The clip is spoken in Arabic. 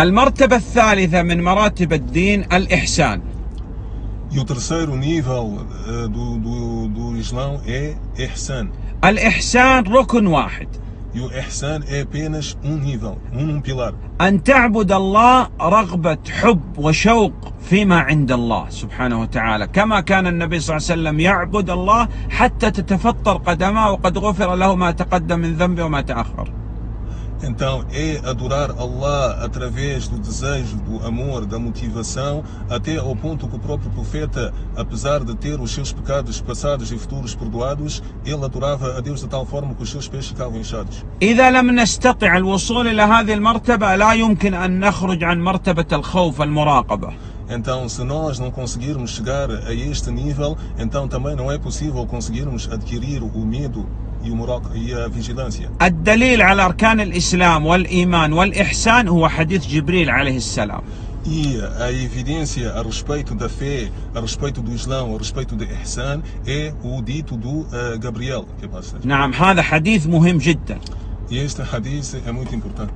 المرتبة الثالثة من مراتب الدين الإحسان E o terceiro nível eh, do, do, do Islão é Ihsan. الإحسان ركن واحد E o Ihsan é apenas um nível, um, um pilar. أن تعبد الله رغبة حب وشوق فيما عند الله سبحانه وتعالى كما كان النبي صلى الله عليه وسلم يعبد الله حتى تتفطر قدماه وقد غفر له ما تقدم من ذنبه وما تأخر Então é adorar Allah através do desejo, do amor, da motivação, até ao ponto que o próprio profeta, apesar de ter os seus pecados passados e futuros perdoados, ele adorava a Deus de tal forma que os seus pés ficavam inchados. إذا لم نستطع الوصول إلى هذه المرتبة لا يمكن أن نخرج عن مرتبة الخوف المراقبة Então, se nós não conseguirmos chegar a este nível, então também não é possível conseguirmos adquirir o medo e, e a vigilância. الدليل على أركان الإسلام والإيمان والإحسان هو حديث جبريل عليه السلام E a evidência a respeito da fé, a respeito do Islão, a respeito do Ihsan, é o dito do eh, Gabriel. نعم هذا حديث مهم جدا E este hadith é muito importante.